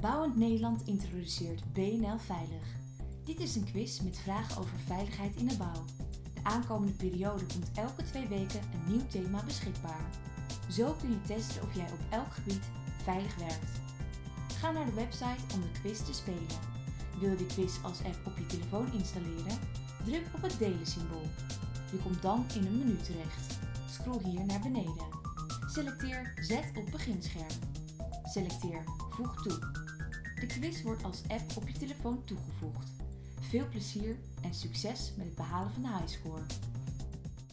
Bouwend Nederland introduceert BNL Veilig. Dit is een quiz met vragen over veiligheid in de bouw. De aankomende periode komt elke twee weken een nieuw thema beschikbaar. Zo kun je testen of jij op elk gebied veilig werkt. Ga naar de website om de quiz te spelen. Wil je de quiz als app op je telefoon installeren? Druk op het delen symbool. Je komt dan in een menu terecht. Scroll hier naar beneden. Selecteer Zet op beginscherm. Selecteer Voeg toe. De quiz wordt als app op je telefoon toegevoegd. Veel plezier en succes met het behalen van de highscore.